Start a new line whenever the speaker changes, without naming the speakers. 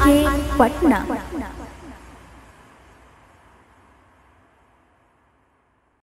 ai quánh nặng.